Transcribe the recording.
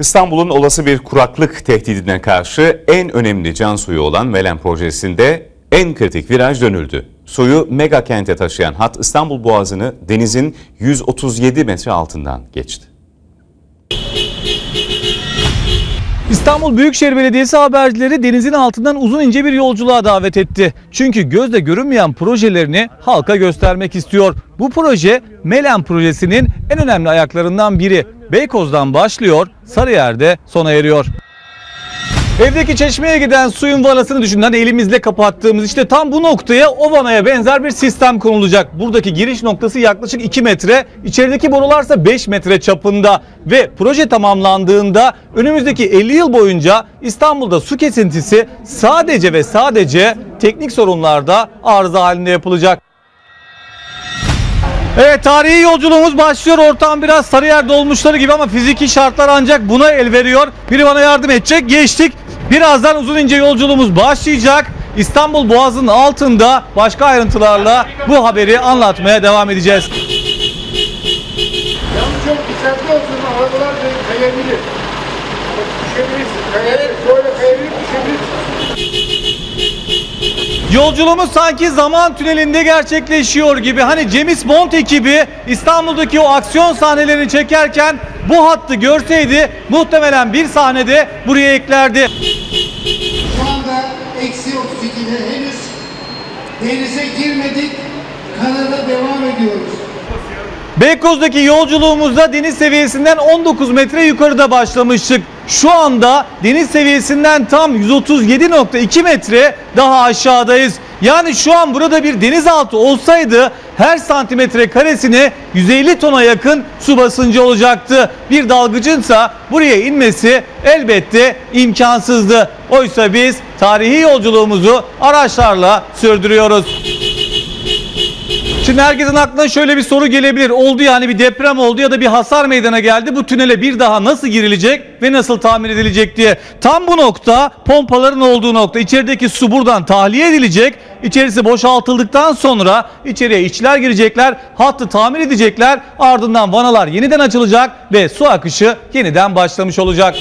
İstanbul'un olası bir kuraklık tehdidine karşı en önemli can suyu olan Velen projesinde en kritik viraj dönüldü. Suyu mega kente taşıyan hat İstanbul Boğazı'nı denizin 137 metre altından geçti. İstanbul Büyükşehir Belediyesi habercileri denizin altından uzun ince bir yolculuğa davet etti. Çünkü gözle görünmeyen projelerini halka göstermek istiyor. Bu proje Melen projesinin en önemli ayaklarından biri. Beykoz'dan başlıyor, Sarıyer'de sona eriyor. Evdeki çeşmeye giden suyun vanasını düşünün. Hani elimizle kapattığımız işte tam bu noktaya o vanaya benzer bir sistem konulacak. Buradaki giriş noktası yaklaşık 2 metre, içerideki borularsa 5 metre çapında ve proje tamamlandığında önümüzdeki 50 yıl boyunca İstanbul'da su kesintisi sadece ve sadece teknik sorunlarda arıza halinde yapılacak. Evet tarihi yolculuğumuz başlıyor. Ortam biraz Sarıyer dolmuşları gibi ama fiziki şartlar ancak buna el veriyor. Biri bana yardım edecek. Geçtik. Birazdan uzun ince yolculuğumuz başlayacak. İstanbul Boğazı'nın altında başka ayrıntılarla bu haberi anlatmaya devam edeceğiz. Yalnız çok dikkatli olsun arabalar kayabilir. Düşebilirsin. Kayabilir. Böyle kayabilir düşebilirsin. Yolculuğumuz sanki zaman tünelinde gerçekleşiyor gibi. Hani James Bond ekibi İstanbul'daki o aksiyon sahnelerini çekerken bu hattı görseydi muhtemelen bir sahnede buraya eklerdi. Şu anda eksi 32'de henüz denize girmedik. Kanada devam. Beykoz'daki yolculuğumuzda deniz seviyesinden 19 metre yukarıda başlamıştık. Şu anda deniz seviyesinden tam 137.2 metre daha aşağıdayız. Yani şu an burada bir denizaltı olsaydı her santimetre karesine 150 tona yakın su basıncı olacaktı. Bir dalgıcınsa buraya inmesi elbette imkansızdı. Oysa biz tarihi yolculuğumuzu araçlarla sürdürüyoruz. Şimdi herkesin aklına şöyle bir soru gelebilir. Oldu yani bir deprem oldu ya da bir hasar meydana geldi. Bu tünele bir daha nasıl girilecek ve nasıl tamir edilecek diye. Tam bu nokta pompaların olduğu nokta. İçerideki su buradan tahliye edilecek. İçerisi boşaltıldıktan sonra içeriye işçiler girecekler. Hattı tamir edecekler. Ardından vanalar yeniden açılacak ve su akışı yeniden başlamış olacak.